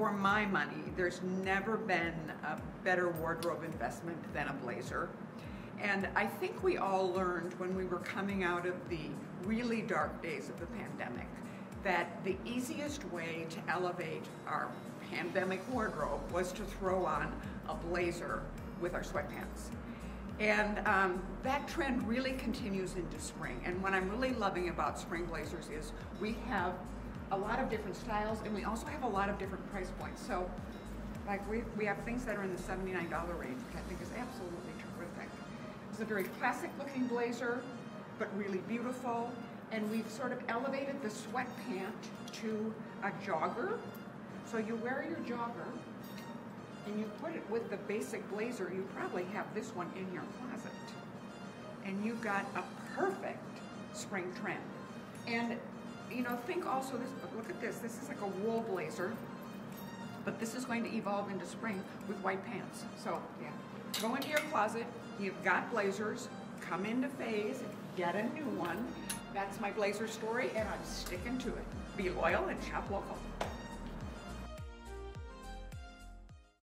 for my money, there's never been a better wardrobe investment than a blazer. And I think we all learned when we were coming out of the really dark days of the pandemic that the easiest way to elevate our pandemic wardrobe was to throw on a blazer with our sweatpants. And um, that trend really continues into spring. And what I'm really loving about spring blazers is we have a lot of different styles and we also have a lot of different price points. So like we, we have things that are in the $79 range, which I think is absolutely terrific. It's a very classic looking blazer, but really beautiful. And we've sort of elevated the sweat pant to a jogger. So you wear your jogger and you put it with the basic blazer, you probably have this one in your closet. And you've got a perfect spring trend. And you know, think also this, look at this, this is like a wool blazer, but this is going to evolve into spring with white pants. So yeah, go into your closet, you've got blazers, come into Faye's, get a new one. That's my blazer story and I'm sticking to it. Be loyal and shop local.